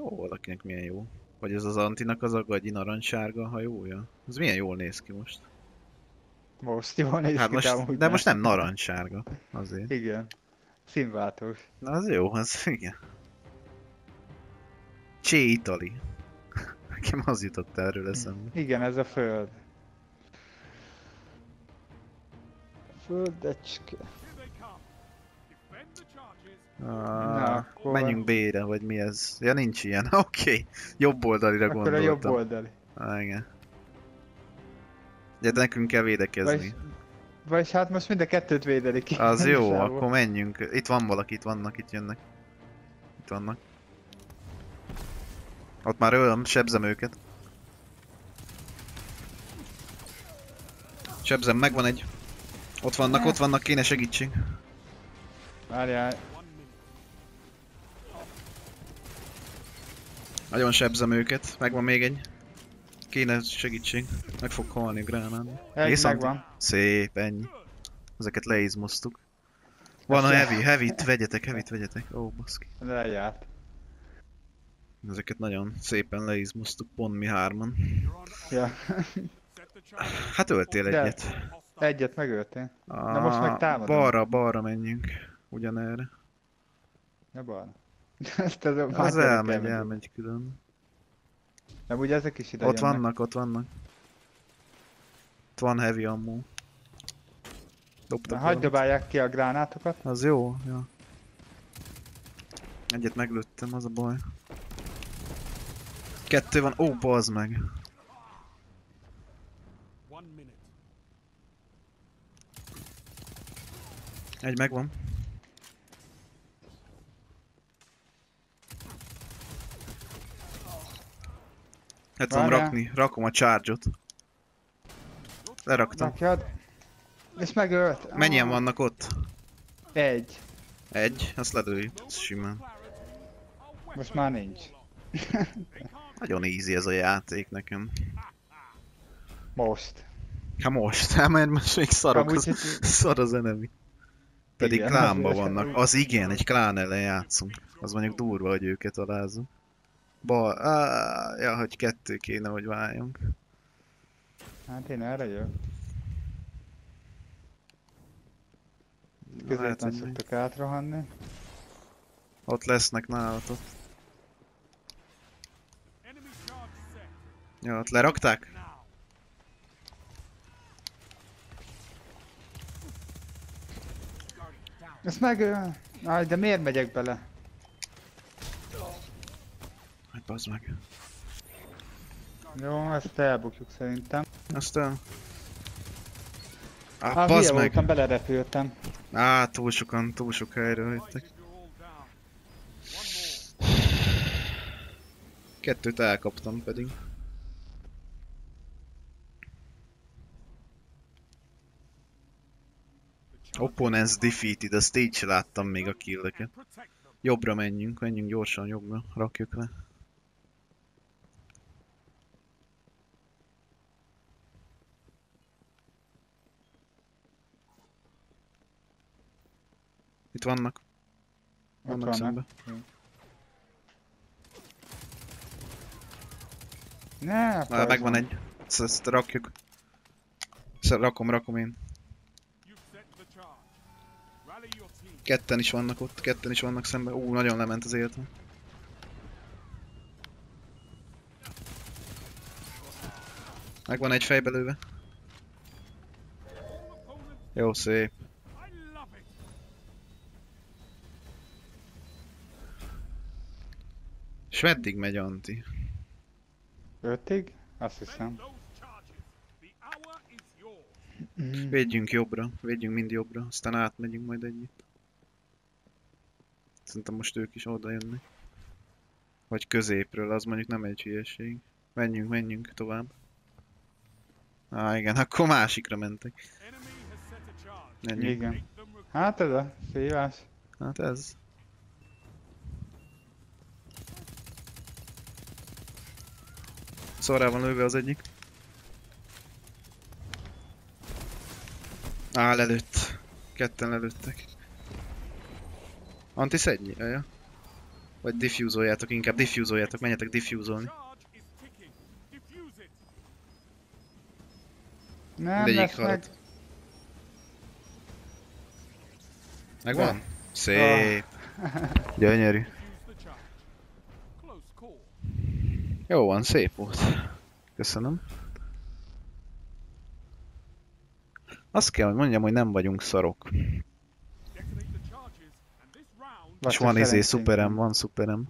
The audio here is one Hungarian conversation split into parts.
Ó, valakinek milyen jó. Vagy ez az Antinak az a gagyi narancssárga hajója? Ez milyen jól néz ki most. Most jól néz Hát ki, most, de most nem narancssárga. Azért. Igen. Színváltós. Na az jó, az igen. Csé Itali. Nekem az jutott erről eszembe. Igen, ez a föld. Földecske. Ah, akkor- menjünk B-re, vagy mi ez? Ja, nincs ilyen. Oké. Okay. Jobb oldalira Akkor a gondoltam. jobb oldali. Ah, igen. De nekünk kell védekezni. Vagy, vagy hát most mind a kettőt védeli ki. Az jó, Igazából. akkor menjünk. Itt van valaki, itt vannak, itt jönnek. Itt vannak. Ott már ölöm, sebzem őket. Sebzem, megvan egy. Ott vannak, ott vannak, kéne segítség. Várjál, Nagyon sebzem őket, megvan még egy. Kéne segítség. Meg fog halni Gránán. egy megvan. Szép, ennyi. Ezeket leizmoztuk. Van a heavy, heavy-t vegyetek, heavy-t vegyetek. Ó, oh, baszki. Lejárt. Ezeket nagyon szépen leizmoztuk, pont mi hárman. Ja. Hát öltél De- egyet. Egyet megöltél. Na most meg támadom. Balra, balra menjünk. Ugyanerre. Ja, bal. Ezt az, Az elmegy, kell elmegy külön. Nem ugye ezek is ide Ott jönnek. vannak, ott vannak. Ott van heavy ammo. Na, Dobtak hagyd valamit. dobálják ki a gránátokat. Az jó, ja. Egyet meglőttem, az a baj. Kettő van, ó, bazd meg. Egy megvan. Le tudom Várjál. rakni, rakom a charge-ot. Leraktam. Rakjad. És megölt. Mennyien Ah, vannak ott? Egy. Egy, azt ledőjük, simán. Most már nincs. Nagyon easy ez a játék nekem. Most. Hát most, hát mert most még szarok, az, szar az enemy. Pedig Igen, azért. vannak. Az igen, egy klán ellen játszunk. Az mondjuk durva, hogy őket alázunk. Bal, á, ja, hogy kettő kéne, hogy váljunk. Hát én erre jövök. Hát, Közvetlen hogy szoktak átrohanni. ott lesznek nálatok. Ja, ott lerakták? Ezt megöl. Aj, de miért megyek bele? Hát bazd meg. Jó, ezt elbukjuk szerintem. Aztán... Á, Ah, bazd meg! voltam, belerepültem. Á, túl sokan, túl sok helyről jöttek. Kettőt elkaptam pedig. Opponents defeated, azt így se láttam még a killeket. Jobbra menjünk, menjünk gyorsan jobbra, rakjuk le. Itt vannak, vannak vannak. szembe. Ne, Már megvan egy. Ezt, ezt rakjuk. Ezt rakom, rakom én. Ketten is vannak ott, ketten is vannak szembe. Ú, nagyon lement az életem. Megvan egy fejbe lőve. Jó, szép. És meddig megy Anti? Ötig? Azt hiszem. Mm. Védjünk jobbra, védjünk mind jobbra, aztán átmegyünk majd együtt. Szerintem most ők is oda jönnek. Vagy középről, az mondjuk nem egy hülyeség. Menjünk, menjünk tovább. Á, igen, akkor másikra mentek. Menjünk. Igen. Hát ez a szívás. Hát ez. Szóval rá van lőve az egyik. Á, lelőtt. Ketten lelőttek. Anti szedj, ja. Vagy diffúzoljátok, inkább diffúzoljátok, menjetek diffúzolni. Nem Mindegyik lesz meg. halott. Megvan? Szép. Gyönyörű. Jó van, szép volt. Köszönöm. Azt kell, hogy mondjam, hogy nem vagyunk szarok. És van izé szuperem, van. szuperem.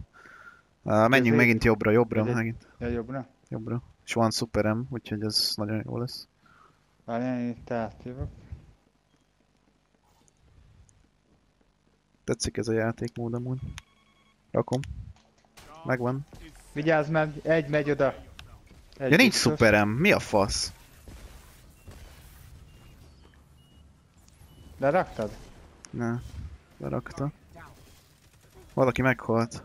Uh, menjünk Ezért- megint jobbra, jobbra, ezért- megint Ja, jobbra? jobbra. És van szuperem, úgyhogy ez nagyon jó lesz. Várjál, én itt átjövök. Tetszik ez a játékmód amúgy. Rakom. Megvan. Vigyázz meg, egy megy oda. Egy Ja nincs biztos. szuperem, mi a fasz? Leraktad? Ne, lerakta. Valaki meghalt.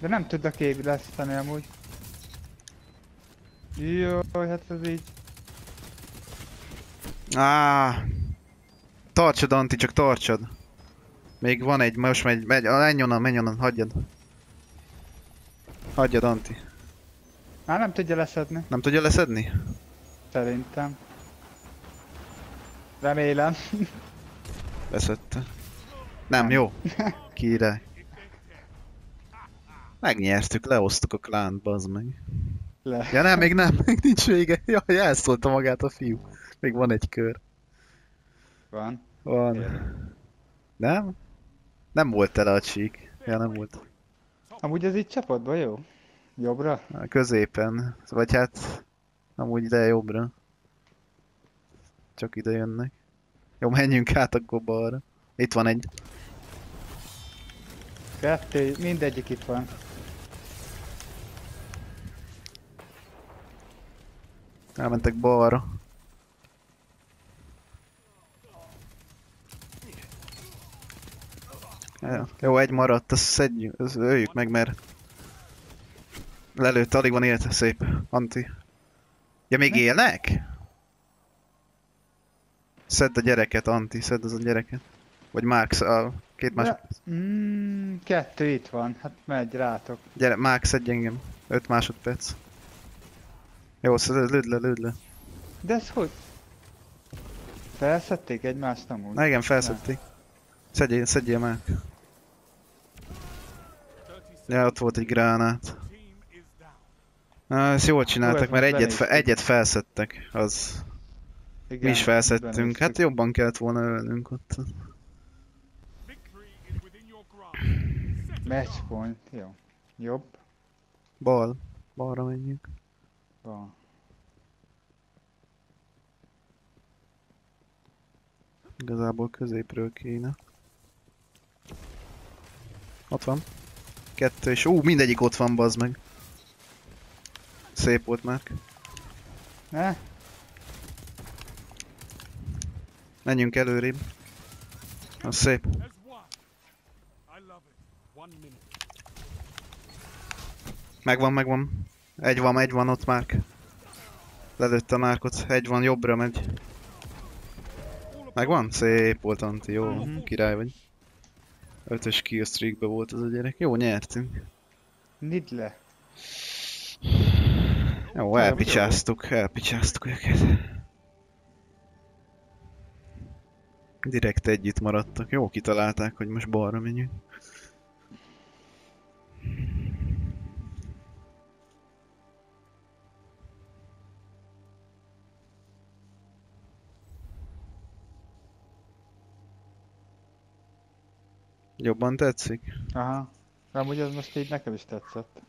De nem tudok ébreszteni amúgy. Jó, hát ez így. Á, tartsad Anti, csak tartsad. Még van egy, most megy, megy, menj onnan, menj onnan, hagyjad. Hagyjad Anti. Már nem tudja leszedni, Nem tudja leszedni? szerintem. Remélem. Leszedte. Nem, Nem. jó. Király. Megnyertük, leosztuk a klánt, bazd meg. Le. Ja nem, még nem, még nincs vége. Jaj, elszólta magát a fiú. Még van egy kör. Van. Van. Érde. Nem? Nem volt tele a csík. Ja, nem volt. Amúgy ez így csapatban jó? Jobbra? A Középen. Vagy hát... Amúgy ide jobbra. Csak ide jönnek. Jó, menjünk át akkor balra. Itt van egy. Kettő, mindegyik itt van. Elmentek balra. Jó, egy maradt, azt szedjük, azt öljük meg, mert lelőtt, alig van élete, szép. Anti. Ja, még Ne? élnek? Szedd a gyereket, Anti, szedd az a gyereket. Vagy Max, a két más... De- Mm, kettő itt van, hát megy rátok. Gyere, Max, szedj engem. 5 másodperc. Jó, szedd, lőd le, lőd le. De ez hogy? Felszedték egymást amúgy? Na igen, felszedték. Szedjél, szedjél már. 30 Ja, ott volt egy gránát. Na, ezt jól csináltak, mert egyet, fe, egyet felszedtek. Az. Igen, Mi is felszedtünk. benéztük. Hát jobban kellett volna ölnünk ott. Victory is within your grasp. Set a Match charge. point, jó. Jobb. Bal. Balra menjünk. Van. Igazából középről kéne. Ott van. Kettő és... Ú, mindegyik ott van, bazd meg. Szép volt már. Ne? Menjünk előrébb. Az szép. Megvan, megvan. Egy van, egy van ott Márk. Lelőtte Márkot. Egy van, jobbra megy. Megvan? Szép volt Anti, jó. Mhm. Király vagy. Ötös kill streakbe volt az a gyerek. Jó, nyertünk. Nidd le. Jó, elpicsáztuk, elpicsáztuk őket. Direkt együtt maradtak. Jó kitalálták, hogy most balra menjünk. Jobban tetszik? Aha. Amúgy az most így nekem is tetszett.